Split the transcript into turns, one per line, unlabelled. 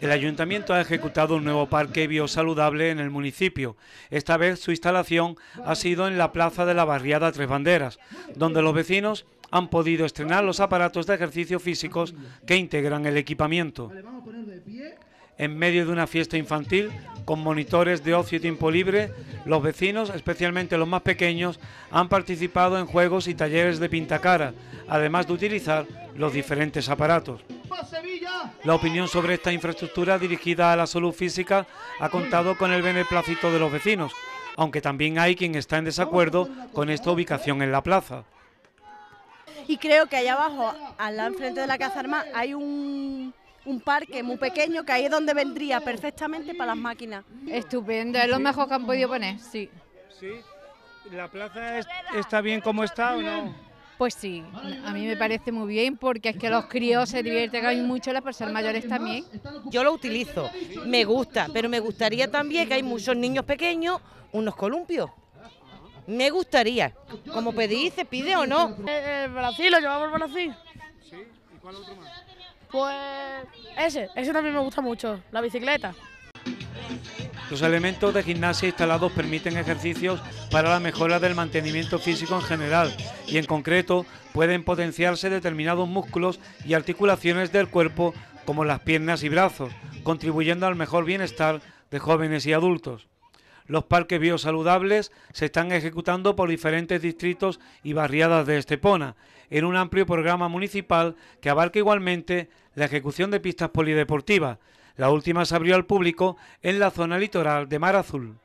El ayuntamiento ha ejecutado un nuevo parque biosaludable en el municipio. Esta vez su instalación ha sido en la plaza de la barriada Tres Banderas, donde los vecinos han podido estrenar los aparatos de ejercicio físicos que integran el equipamiento. En medio de una fiesta infantil, con monitores de ocio y tiempo libre, los vecinos, especialmente los más pequeños, han participado en juegos y talleres de pintacara, además de utilizar los diferentes aparatos. La opinión sobre esta infraestructura dirigida a la salud física ha contado con el beneplácito de los vecinos, aunque también hay quien está en desacuerdo con esta ubicación en la plaza.
Y creo que allá abajo, al lado enfrente de la Casa Arma, hay un, un parque muy pequeño que ahí es donde vendría perfectamente para las máquinas.
Estupendo, es lo mejor que han podido poner, sí.
¿Sí? ¿La plaza está bien como está o no?
Pues sí, a mí me parece muy bien porque es que los críos se divierten mucho, las personas mayores también.
Yo lo utilizo, me gusta, pero me gustaría también que hay muchos niños pequeños, unos columpios. Me gustaría, como pedí, se pide o no.
El, Brasil, lo llevamos al Brasil.
¿Sí? ¿Y cuál otro más?
Pues ese, ese también me gusta mucho, la bicicleta.
Los elementos de gimnasia instalados permiten ejercicios para la mejora del mantenimiento físico en general y en concreto pueden potenciarse determinados músculos y articulaciones del cuerpo como las piernas y brazos, contribuyendo al mejor bienestar de jóvenes y adultos. Los parques biosaludables se están ejecutando por diferentes distritos y barriadas de Estepona, en un amplio programa municipal que abarca igualmente la ejecución de pistas polideportivas, la última se abrió al público en la zona litoral de Mar Azul.